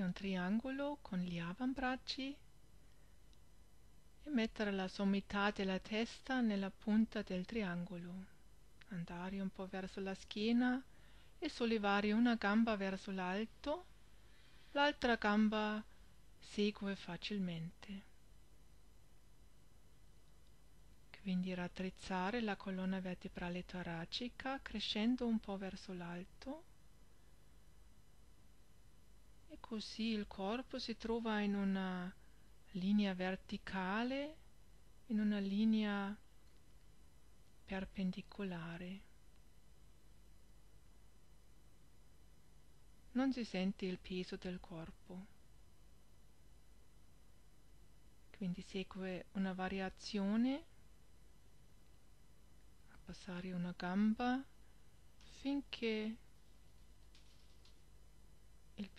un triangolo con gli avambracci e mettere la sommità della testa nella punta del triangolo. Andare un po' verso la schiena e sollevare una gamba verso l'alto, l'altra gamba segue facilmente. Quindi raddrizzare la colonna vertebrale toracica crescendo un po' verso l'alto così il corpo si trova in una linea verticale, in una linea perpendicolare. Non si sente il peso del corpo. Quindi segue una variazione passare una gamba finché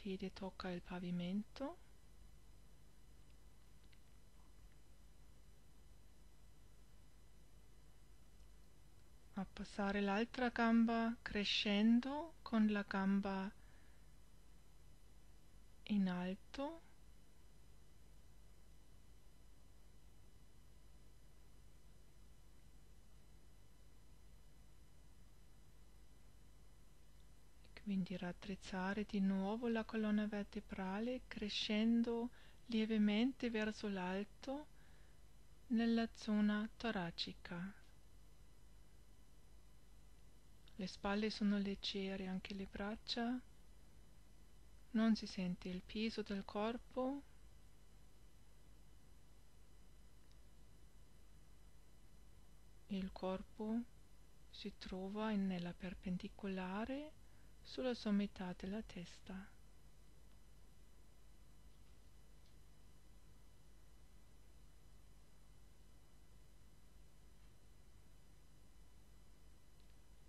piede tocca il pavimento. A passare l'altra gamba crescendo con la gamba in alto quindi raddrizzare di nuovo la colonna vertebrale crescendo lievemente verso l'alto nella zona toracica. Le spalle sono leggere, anche le braccia. Non si sente il peso del corpo. Il corpo si trova nella perpendicolare sulla sommità della testa.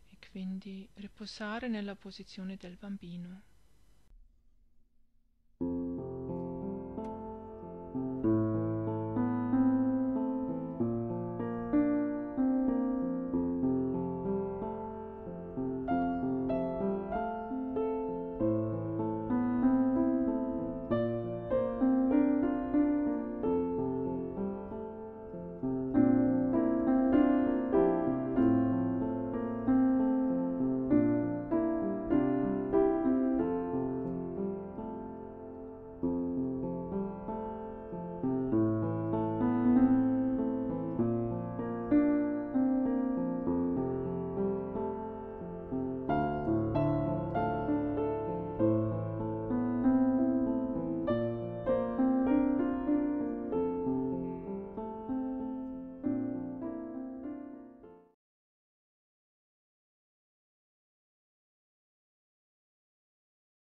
E quindi riposare nella posizione del bambino.